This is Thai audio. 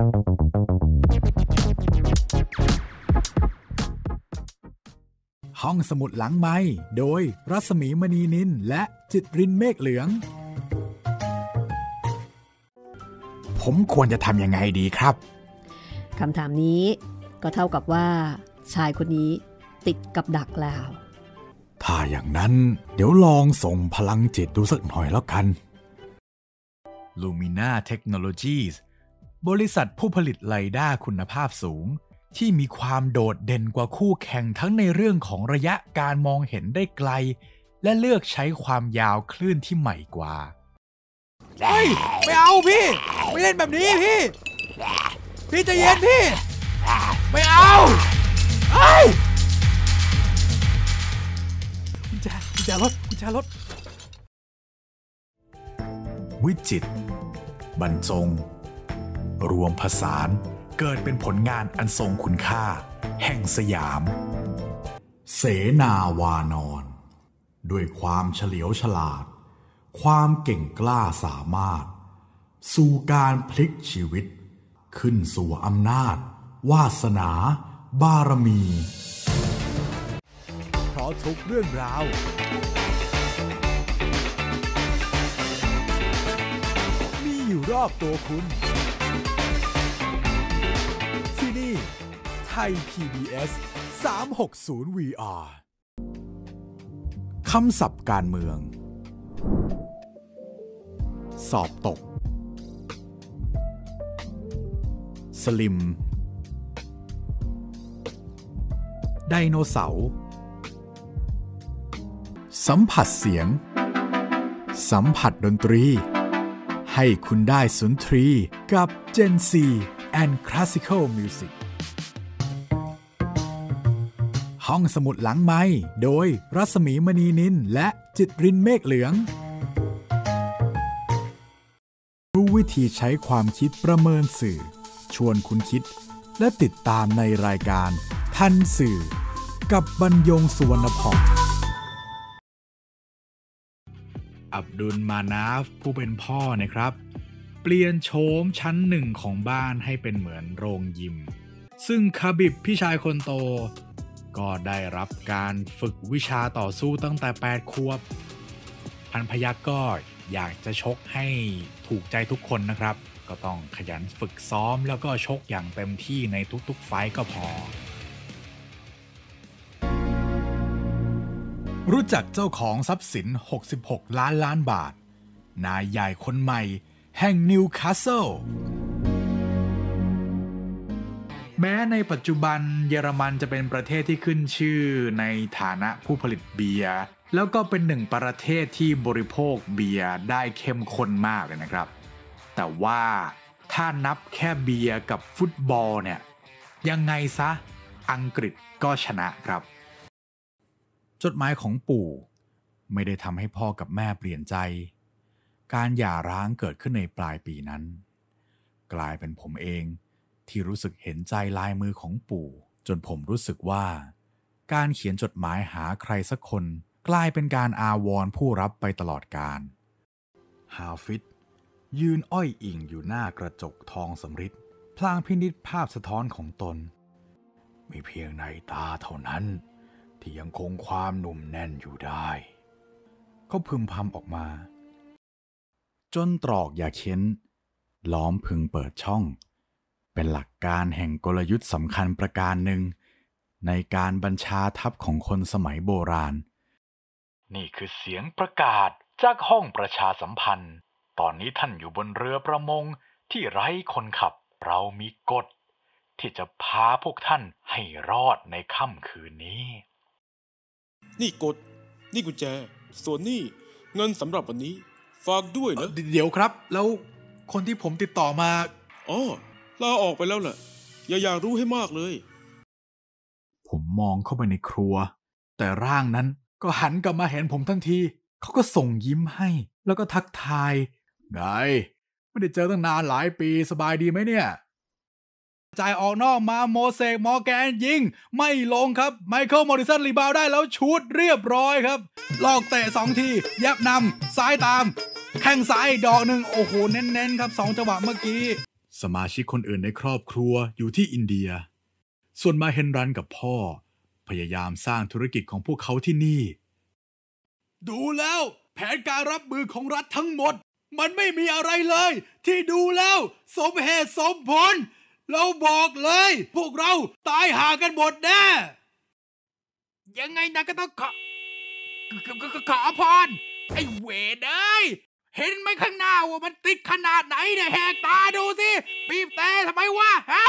ห้องสมุดหลังไม้โดยรัสมีมณีนินและจิตรินเมฆเหลือง ผมควรจะทำยังไงดีครับคำถามนี้ก็เท่ากับว่า ชายคนนี้ติดกับดักแล้ว ถ้าอย่างนั้นเดี๋ยวลองส่งพลังจิตดูสักหน่อยแล้วกัน Lumina Technologies บริษัทผู้ผลิตไลด้าคุณภาพสูง ที่มีความโดดเด่นกว่าคู่แข่งทั้งในเรื่องของระยะการมองเห็นได้ไกล และเลือกใช้ความยาวคลื่นที่ใหม่กว่าเฮ้ยไม่เอาพี่ ไม่เล่นแบบนี้พี่ พี่ใจะเย็นพี่ ไม่เอาเฮ้ยกุญแจกุญแจรถกุญแจรถวิจิตรบรรจง รวมผสานเกิดเป็นผลงานอันทรงคุณค่า แห่งสยาม เสนาวานอนด้วยความเฉลียวฉลาด ความเก่งกล้าสามารถ สู่การพลิกชีวิต ขึ้นสู่อำนาจ วาสนา บารมี เพราะทุกเรื่องราว มีอยู่รอบตัวคุณ ไทย PBS 360 VR คำศัพท์การเมือง สอบตก สลิม ไดโนเสาร์ สัมผัสเสียง สัมผัสดนตรี ให้คุณได้สุนทรีกับ Gen C and Classical Music ห้องสมุดหลังไม้โดยรัสมีมณีนินและจิตรินเมฆเหลือง รู้วิธีใช้ความคิดประเมินสื่อ ชวนคุณคิด และติดตามในรายการทันสื่อ กับบรรยงสุวรรณพองอับดุลมานาฟผู้เป็นพ่อนะครับ เปลี่ยนโฉมชั้นหนึ่งของบ้านให้เป็นเหมือนโรงยิม ซึ่งคาบิบพี่ชายคนโต ก็ได้รับการฝึกวิชาต่อสู้ตั้งแต่ 8 ควบ พันพยักก็อยากจะชกให้ถูกใจทุกคนนะครับ ก็ต้องขยันฝึกซ้อมแล้วก็ชกอย่างเต็มที่ในทุกๆ ไฟต์ก็พอ รู้จักเจ้าของทรัพย์สิน 66 ล้านล้านบาท นายใหญ่คนใหม่ แห่งนิวคาสเซิล แม้ในปัจจุบันเยอรมันจะเป็นประเทศที่ขึ้นชื่อในฐานะผู้ผลิตเบียร์แล้วก็เป็นหนึ่งประเทศที่บริโภคเบียร์ได้เข้มข้นมากเลยนะครับ แต่ว่าถ้านับแค่เบียร์กับฟุตบอลเนี่ยยังไงซะอังกฤษก็ชนะครับ จดหมายของปู่ ไม่ได้ทำให้พ่อกับแม่เปลี่ยนใจ การหย่าร้างเกิดขึ้นในปลายปีนั้น กลายเป็นผมเอง ที่รู้สึกเห็นใจลายมือของปู่ จนผมรู้สึกว่า การเขียนจดหมายหาใครสักคนกลายเป็นการอาวร์ผู้รับไปตลอดการฮาฟิตยืนอ้อยอิงอยู่หน้ากระจกทองสำริดพลางพินิษภาพสะท้อนของตน มีเพียงในตาเท่านั้น ที่ยังคงความหนุ่มแน่นอยู่ได้เขาพึมพำออกมา จนตรอกอย่าเค้น ล้อมพึงเปิดช่อง เป็นหลักการแห่งกลยุทธ์สำคัญประการหนึ่ง ในการบัญชาทัพของคนสมัยโบราณ นี่คือเสียงประกาศจากห้องประชาสัมพันธ์ ตอนนี้ท่านอยู่บนเรือประมงที่ไร้คนขับ เรามีกฎที่จะพาพวกท่านให้รอดในค่ำคืนนี้ นี่กดนี่กุญแจ ส่วนนี่เงินสำหรับวันนี้ ฝากด้วยนะ เดี๋ยวครับ แล้วคนที่ผมติดต่อมา อ๋อ ลาออกไปแล้วล่ะ อย่าอยากรู้ให้มากเลย ผมมองเข้าไปในครัว แต่ร่างนั้นก็หันกลับมาเห็นผมทันที เขาก็ส่งยิ้มให้ แล้วก็ทักทาย ไง ไม่ได้เจอตั้งนานหลายปีสบายดีไหมเนี่ย จ่ายออกนอกมาโมเสกมอแกนยิง ไม่ลงครับ ไมเคิลมอริสันรีบาวได้แล้วชูดเรียบร้อยครับ ลอกเตะสองที ยับนำซ้ายตาม แข้งซ้ายดอกหนึ่งโอ้โห เน้นๆครับสองจังหวะเมื่อกี้ สมาชิกคนอื่นในครอบครัวอยู่ที่อินเดีย ส่วนมาเฮนรันกับพ่อ พยายามสร้างธุรกิจของพวกเขาที่นี่ ดูแล้ว แผนการรับมือของรัฐทั้งหมด มันไม่มีอะไรเลย ที่ดูแล้ว สมเหตุสมผล เราบอกเลย พวกเราตายหากันหมดแน่ยังไงนะก็ต้องขอขอขอขอพรไอ้เวรเอ้ย เห็นไหมข้างหน้าว่ามันติดขนาดไหนเนี่ยแหกตาดูสิบีบแต่ทำไมวะฮะ